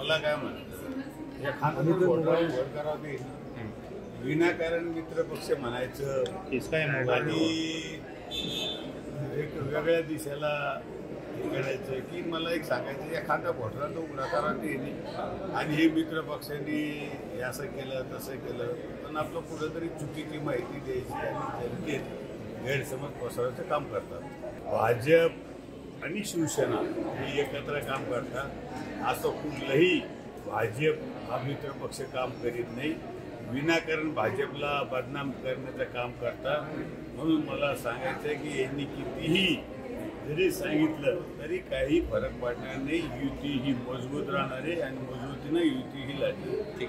मला काय म्हणायचं? या वर करावं विनाकारण मित्र पक्ष म्हणायचं. आणि एक वेगळ्या दिशेला हे करायचं की मला एक सांगायचं या खाता घोटाळा तो उघडा करा ते नाही. आणि हे मित्र पक्षांनी हे असं केलं तसं केलं पण आपलं कुठंतरी चुकीची माहिती द्यायची आणि जनतेत गैरसमज पसरवायचं काम करतात. भाजप आणि शिवसेना. हे एकत्र काम करतात असं कुठलंही भाजप हा मित्र पक्ष काम करीत नाही. विनाकारण भाजपला बदनाम करण्याचं काम करतात म्हणून मला सांगायचं आहे की यांनी कितीही जरी सांगितलं तरी काही फरक पडणार नाही. युती ही मजबूत राहणार आहे आणि मजबूतीनं युती ही लागली